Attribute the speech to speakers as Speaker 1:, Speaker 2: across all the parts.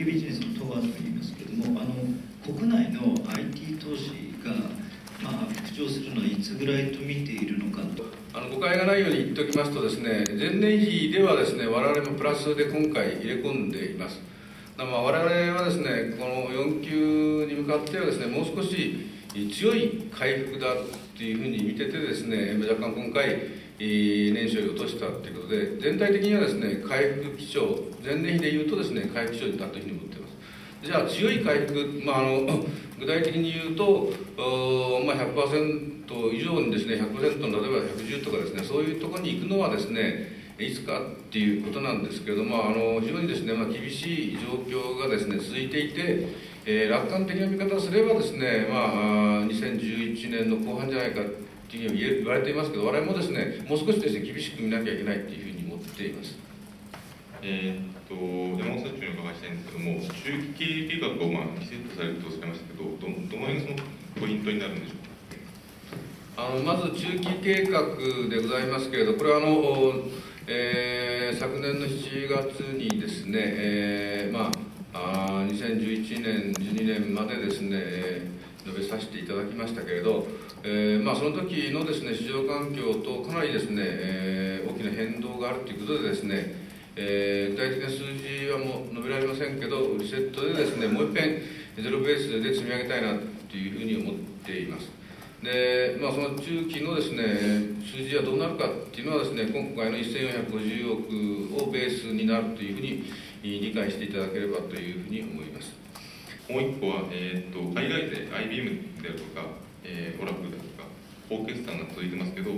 Speaker 1: 期ビジネスの東亜と言いますけれどもあの国内の IT 投資が、まあ、復調するのはいつぐらいと見ているのかと
Speaker 2: あの誤解がないように言っておきますとですね前年比ではですね我々もプラスで今回入れ込んでいますまあ、我々はですねこの4級に向かってはですねもう少し強い回復だというふうに見ててですね若干今回年初より落としたということで全体的にはですね回復基調前年比でいうとですね回復基調だというふうに思っています。じゃあ強い回復、まあ、あの 具体的に言うと、まあ、100%以上にですね100%の例えば110とかですねそういうところに行くのはですねいつかっていうことなんですけれどもあの非常にですね、まあ、厳しい状況がですね続いていて、えー、楽観的な見方をすればですね、まあ、2011年の後半じゃないかっていうふうに言われていますけど我々もですねもう少しですね厳しく見なきゃいけないっていうふうに思っています。
Speaker 3: えー、っと山本社長にお伺いしたいんですけども中期計画をまあリセットされるとおっしゃいましたけどどどの辺がそのポイントになるんでしょう
Speaker 2: か？あのまず中期計画でございますけれどこれはあのえー、昨年の7月にですね、えー、まああ2011年12年までですね、えー、述べさせていただきましたけれど、えーまあ、その時のですね市場環境とかなりですね、えー、大きな変動があるということでですね、えー、具体的な数字はもう述べられませんけどリセットでですねもう一遍ゼロベースで積み上げたいなというふうに思っています。で、まあ、その中期のですね数字はどうなるかっていうのはですね今回の1450億をベースになるというふうに理解していただければというふうに思います
Speaker 3: もう一個は、えーと、海外で IBM であるとか、えー、オラクルであるとかオーケストラが続いてますけど、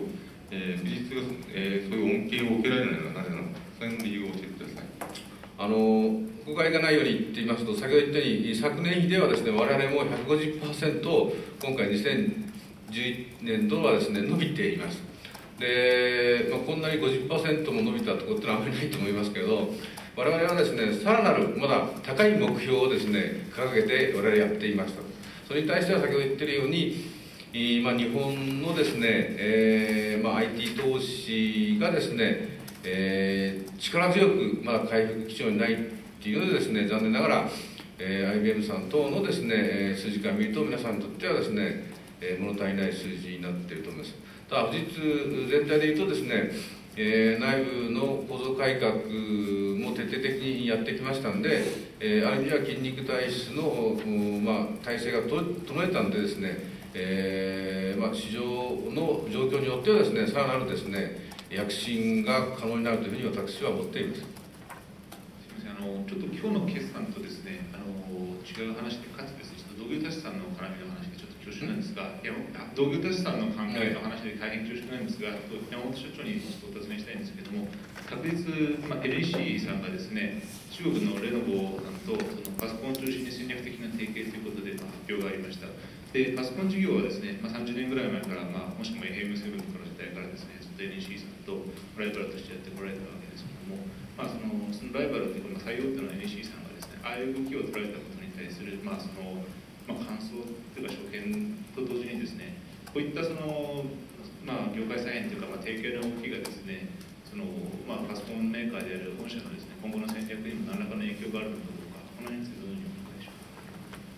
Speaker 3: えー、技術が、えー、そういう恩恵を受けられないのはなぜなのかその理由を教えてください。
Speaker 2: あの誤解がないように言っていますと先ほど言ったように昨年比ではですね我々も150%今回2011年度はですね伸びています。で、まあ、こんなに50%も伸びたってことはあまりないと思いますけど我々はですねさらなるまだ高い目標をですね掲げて我々やっていました。それに対しては先ほど言ってるようにまあ、日本のですね、えーまあ、IT 投資がですね、えー、力強くまだ回復基調にないっていうのでですね残念ながら、えー、IBM さん等のですね数字から見ると皆さんにとってはですねえー、物足りない数字になっていると思います。ただ富士通全体で言うとですね、えー、内部の構造改革も徹底的にやってきましたんで、えー、ある意味は筋肉体質の、まあ、体制が整えたんでですね、えーまあ、市場の状況によってはですねさらなるですね躍進が可能になるというふうに私は思っています。
Speaker 4: あのちょっと今日の決算とですねあの違う話でかつですね土下座さんの絡みの恐縮なんですが、同業他社さんの考えの話で大変恐縮なんですが、山本社長にちょっとお尋ねしたいんですけども、昨日、まあ、LEC さんがですね、中国のレノボさんとそのパソコンを中心に戦略的な提携ということで、まあ、発表がありました。で、パソコン事業はですね、まあ、30年ぐらい前から、まあ、もしくは FM7 とかの時代からですね、NEC さんとライバルとしてやってこられたわけですけども、まあ、そのそのライバルというか、採用っていうのは NEC さんがですね、ああいう動きを取られたことに対する、まあ、そのまあ、感想というか所見と同時にですねこういったその、まあ、業界再編というか、まあ、提携の動きがですねその、まあ、パソコンメーカーである本社のですね今後の戦略にも何らかの影響があるのかどうかこの辺についてどのようにお考えでしょう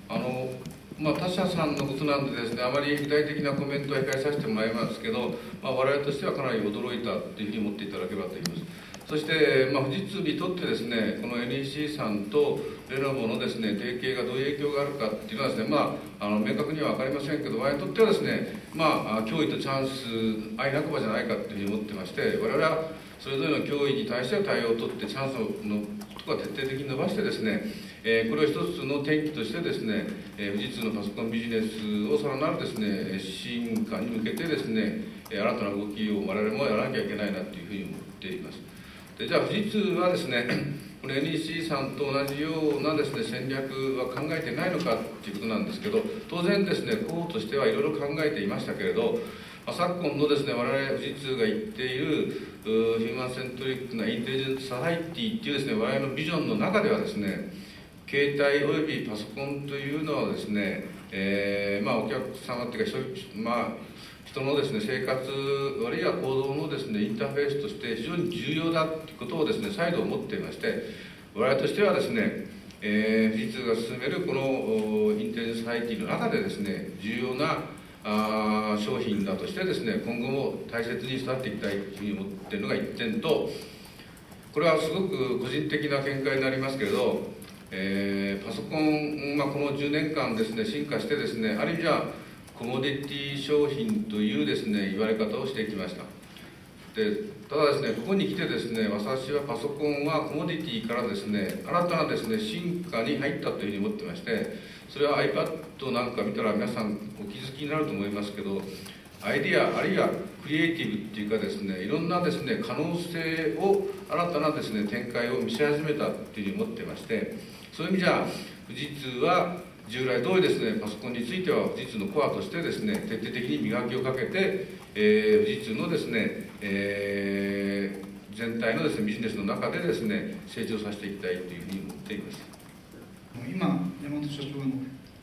Speaker 4: か？あの
Speaker 2: まあ、他社さんのことなんでですねあまり具体的なコメントは控えさせてもらいますけど、まあ、我々としてはかなり驚いたというふうに思っていただければと思います。そして、まあ、富士通にとってですねこの NEC さんとレノボのですね提携がどういう影響があるかっていうのはですね、まあ、あの明確には分かりませんけど我々にとってはですね、まあ、脅威とチャンス相半ばじゃないかというふうに思ってまして我々はそれぞれの脅威に対して対応を取ってチャンスのとか徹底的に伸ばしてですね、えー、これを一つの転機としてですね、えー、富士通のパソコンビジネスをさらなるですね進化に向けてですね新たな動きを我々もやらなきゃいけないなというふうに思っています。でじゃあ富士通はですね この NEC さんと同じようなですね戦略は考えてないのかっていうことなんですけど当然ですね候補としてはいろいろ考えていましたけれど、まあ、昨今のですね我々富士通が言っているヒューマンセントリックなインテリジェンスササイティっていうですね我々のビジョンの中ではですね携帯およびパソコンというのはですね、えー、まあお客様っていうかまあ人のですね生活あるいは行動のですねインターフェースとして非常に重要だということをですね再度思っていまして我々としてはですねえー、富士通が進めるこのインテリジェンス IT の中でですね重要なあ商品だとしてですね今後も大切に育っていきたいというふうに思っているのが1点とこれはすごく個人的な見解になりますけれど、えー、パソコン、まあ、この10年間ですね進化してですねある意味じゃコモディティ商品というですね言われ方をしてきました。でただですねここに来てですね私はパソコンはコモディティからですね新たなですね進化に入ったというふうに思ってましてそれは iPad なんか見たら皆さんお気づきになると思いますけどアイディアあるいはクリエイティブっていうかですねいろんなですね可能性を新たなですね展開を見せ始めたっていうふうに思ってましてそういう意味じゃ富士通は従来通りですねパソコンについては富士通のコアとしてですね徹底的に磨きをかけて、えー、富士通のですね、えー、全体のですねビジネスの中でですね成長させていきたいというふうに思っています。
Speaker 5: 今山本社長の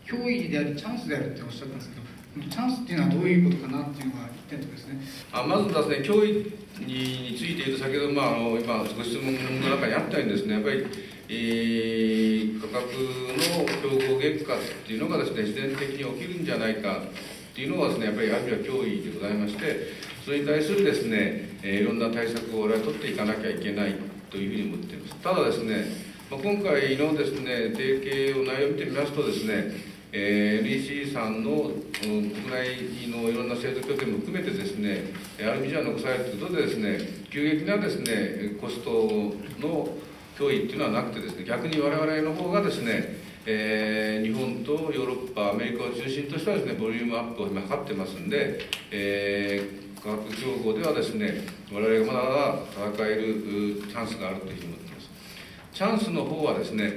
Speaker 5: 脅威でありチャンスであるっておっしゃったんですけどチャンスっていうのはどういうことかなっていうのが一点とですね。
Speaker 2: あまずですね脅威について言うと先ほど、まあ、あの今ご質問の中にあったようにですねやっぱりえー、価格の競合月下っていうのがですね自然的に起きるんじゃないかっていうのがですねやっぱりある意味は脅威でございましてそれに対するですね、えー、いろんな対策を我々は取っていかなきゃいけないというふうに思っています。ただですね、まあ、今回のですね提携を内容を見てみますとですねえー、NEC さんの国内のいろんな製造拠点も含めてですねアルミジャン残されるということでですね急激なですねコストの脅威っていうのはなくてですね逆に我々の方がですね、えー、日本とヨーロッパアメリカを中心としたですねボリュームアップを今図ってますんで、えー、価格競合ではですね我々がまだまだ戦えるチャンスがあるというふうに思ってます。チャンスの方はですね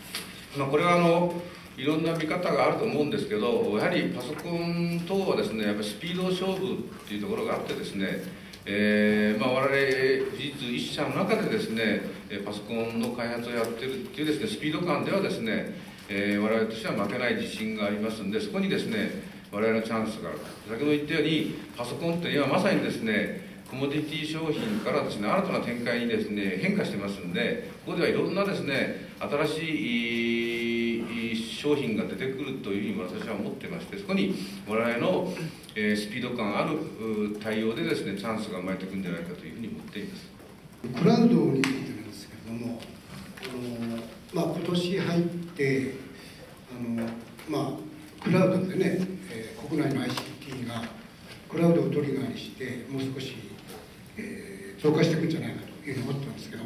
Speaker 2: まあこれはあのいろんな見方があると思うんですけどやはりパソコン等はですねやっぱスピード勝負っていうところがあってですねえーまあ、我々富士通1社の中でですねパソコンの開発をやってるっていうですねスピード感ではですね、えー、我々としては負けない自信がありますんでそこにですね我々のチャンスがある。先ほど言ったようにパソコンって今まさにですねコモディティ商品からですね新たな展開にですね変化してますんでここではいろんなですね新しい商品が出てくるというふうに私は思ってましてそこに我々のえー、スピード感ある対応でですねチャンスが生まれてくるんじゃないかというふうに思っています。
Speaker 5: クラウドについてなんですけれどもあの、まあ、今年入ってあの、まあ、クラウドでね、えー、国内の ICT がクラウドをトリガーにしてもう少し、えー、増加していくんじゃないかというふうに思ってますけど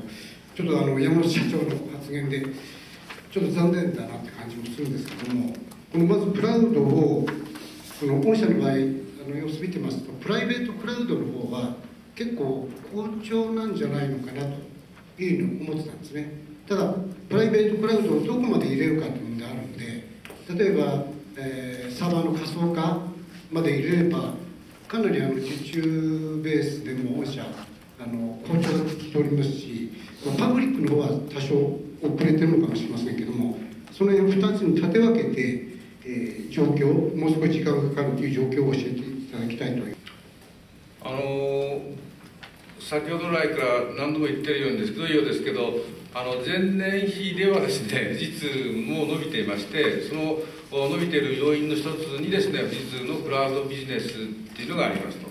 Speaker 5: ちょっとあの山本社長の発言でちょっと残念だなって感じもするんですけどもこのまずクラウドをその御社の場合あの様子見てますとプライベートクラウドの方は結構好調なんじゃないのかなというふうに思ってたんですね。ただプライベートクラウドをどこまで入れるかというのがあるんで例えば、えー、サーバーの仮想化まで入れればかなりあの受注ベースでも御社あの好調だと聞いておりますしパブリックの方は多少遅れてるのかもしれませんけどもその辺を2つに立て分けてえー、状況もう少し時間がかかるという状況を教えていただきたいと
Speaker 2: あのー、先ほど来から何度も言ってるようにですけどようですけどあの前年比ではですね 実も伸びていましてその伸びている要因の一つにですね富士通のクラウドビジネスっていうのがありますと。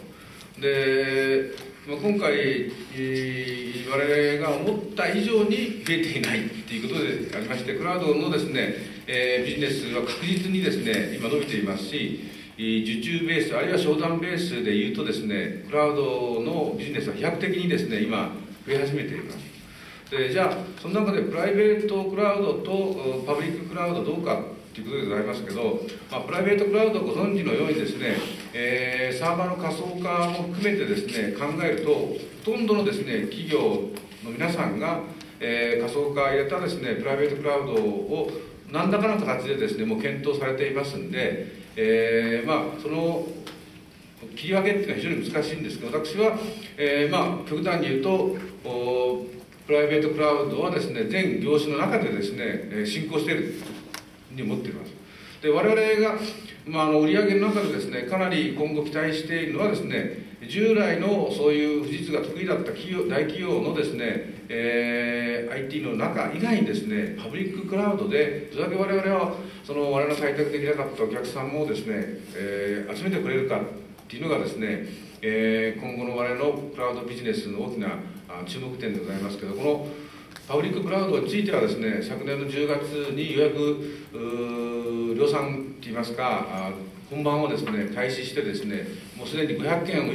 Speaker 2: で、まあ、今回、えー、我々が思った以上に増えていないっていうことでありましてクラウドのですねえー、ビジネスは確実にですね今伸びていますし受注ベースあるいは商談ベースでいうとですねクラウドのビジネスは飛躍的にですね今増え始めています。でじゃあその中でプライベートクラウドとパブリッククラウドどうかということでございますけど、まあ、プライベートクラウドご存知のようにですね、えー、サーバーの仮想化も含めてですね考えるとほとんどのですね企業の皆さんが、えー、仮想化入れたですねプライベートクラウドを何らかの形でですねもう検討されていますんで、えー、まあその切り分けっていうのは非常に難しいんですけど私は、えー、まあ極端に言うとプライベートクラウドはですね全業種の中でですね進行しているに思っています。で我々が、まあ、あの売上の中でですねかなり今後期待しているのはですね従来のそういう富士通が得意だった企業大企業のですね、えー、IT の中以外にですねパブリッククラウドでどれだけ我々はその我々の開拓できなかったお客さんもですね、えー、集めてくれるかっていうのがですね、えー、今後の我々のクラウドビジネスの大きな注目点でございますけどこのパブリッククラウドについてはですね昨年の10月に予約量産といいますか本番をですね開始してですねもうすでに500件を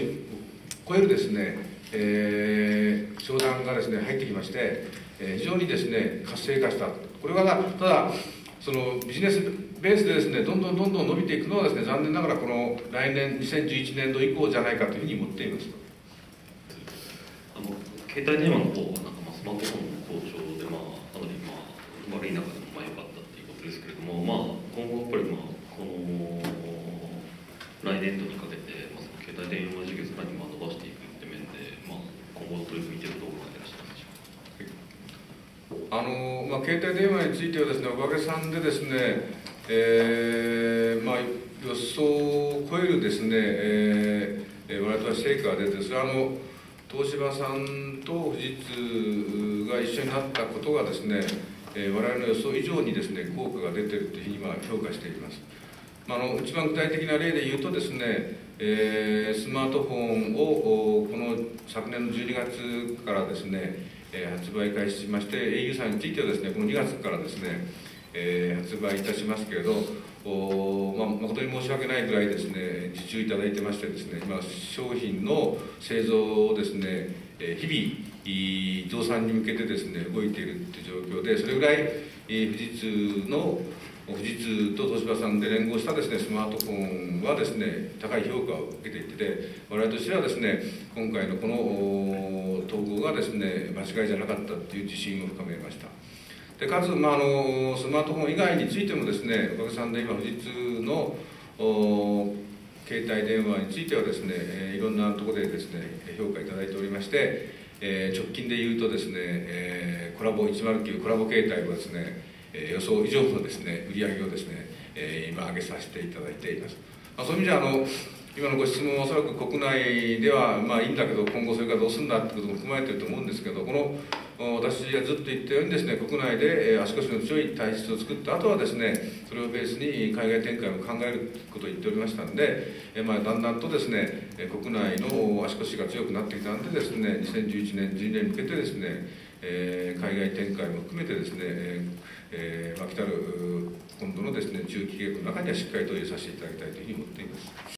Speaker 2: 超えるですね、えー、商談がですね入ってきまして、えー、非常にですね活性化した。これはただそのビジネスベースでですねどんどんどんどん伸びていくのはですね残念ながらこの来年2011年度以降じゃないかというふうに思っています
Speaker 6: あの携帯電話の方はなんかまあスマートフォンの好調でまあかなりまあ悪い中でもまあ良かったっていうことですけれどもまあ今後やっぱりまあこの来年度にかけて、まあ、携帯電話事業さらにまあ伸ばしていくって面で、まあ、今後の取り組みっていうのはどう考えてらっしゃるんでしょうか。
Speaker 2: あのまあ、携帯電話についてはですねおかげさんでですね、えーまあ、予想を超えるですね、えー、我々は成果が出てそれはあの東芝さんと富士通が一緒になったことがですね、えー、我々の予想以上にですね効果が出ているというふうに今評価しています。まあ、の一番具体的な例で言うとですね、えー、スマートフォンをこの昨年の12月からですね、えー、発売開始しまして au さんについてはですねこの2月からですね、えー、発売いたしますけれどお、まあ、誠に申し訳ないぐらいですね受注いただいてましてですね今商品の製造をですね、え、日々増産に向けてですね動いているという状況でそれぐらい、え、富士通の富士通と東芝さんで連合したですねスマートフォンはですね高い評価を受けていて我々としてはですね今回のこの統合がですね間違いじゃなかったという自信を深めました。でかつ、まあ、あのスマートフォン以外についてもですねおかげさんで今富士通の携帯電話についてはですね、いろんなところでですね評価いただいておりまして、え直近で言うとですね、えコラボ109コラボ携帯はですねえ予想以上のですね売り上げをですね、え今上げさせていただいています、まあ、そういう意味ではあの今のご質問はおそらく国内ではまあいいんだけど今後それからどうするんだってことも踏まえてると思うんですけどこの私がずっと言ったようにですね国内で足腰の強い体質を作った後はですねそれをベースに海外展開も考えることを言っておりましたんで、まあ、だんだんとですね国内の足腰が強くなってきたんでですね2011年12年に向けてですね、え、海外展開も含めてですね、えーまあ、来たる今度のですね中期計画の中にはしっかりと入れさせていただきたいというふうに思っています。